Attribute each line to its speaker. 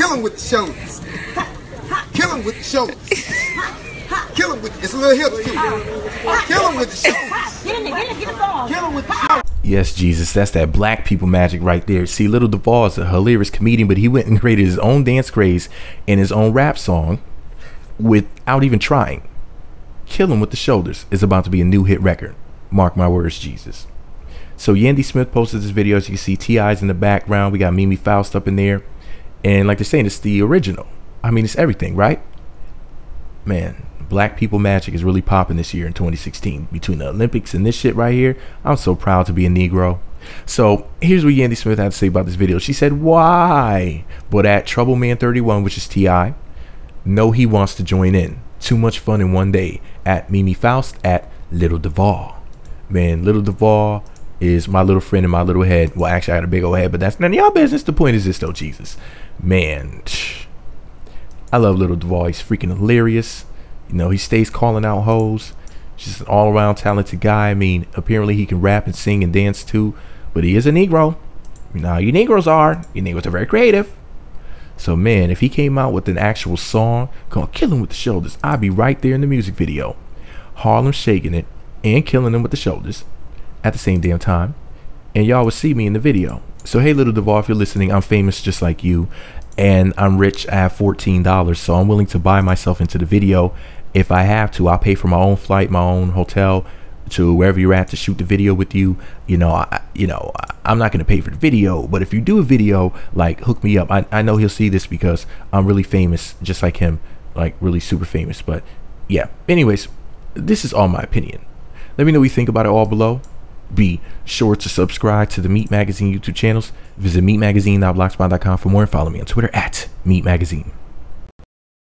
Speaker 1: Kill him with the shoulders. Kill him with the shoulders. Kill him with it's a little hips too. Kill him with the shoulders.
Speaker 2: Get in there, get in, get the song.
Speaker 1: Kill him with the shoulders.
Speaker 3: Yes, Jesus, that's that black people magic right there. See, Little Duval is a hilarious comedian, but he went and created his own dance craze and his own rap song without even trying. Kill him with the shoulders is about to be a new hit record. Mark my words, Jesus. So Yandy Smith posted this video. As you can see, T.I.'s in the background. We got Mimi Faust up in there. And like they're saying, it's the original. I mean, it's everything, right? Man, black people magic is really popping this year in 2016. Between the Olympics and this shit right here, I'm so proud to be a Negro. So here's what Yandy Smith had to say about this video. She said, Why? But at Troubleman31, which is T.I., no, he wants to join in. Too much fun in one day. At Mimi Faust, at Little Duval. Man, Little Duval is my little friend in my little head. Well, actually, I got a big old head, but that's none of y'all business. The point is this, though, Jesus. Man, I love Little Duval. He's freaking hilarious. You know, he stays calling out hoes. Just an all around talented guy. I mean, apparently he can rap and sing and dance too, but he is a Negro. You know, you Negroes are. You Negroes are very creative. So, man, if he came out with an actual song called Kill Him with the Shoulders, I'd be right there in the music video. Harlem shaking it and killing him with the shoulders at the same damn time. And y'all would see me in the video. So, hey, little Duval, if you're listening, I'm famous just like you. And I'm rich. I have $14. So, I'm willing to buy myself into the video if I have to. I'll pay for my own flight, my own hotel to wherever you're at to shoot the video with you. You know, I, you know, I'm not to pay for the video, but if you do a video, like hook me up. I, I know he'll see this because I'm really famous, just like him, like really super famous. But yeah, anyways, this is all my opinion. Let me know what you think about it all below. Be sure to subscribe to the MEET Magazine YouTube channels. Visit meetmagazine.blogspot.com for more and follow me on Twitter at MEET Magazine.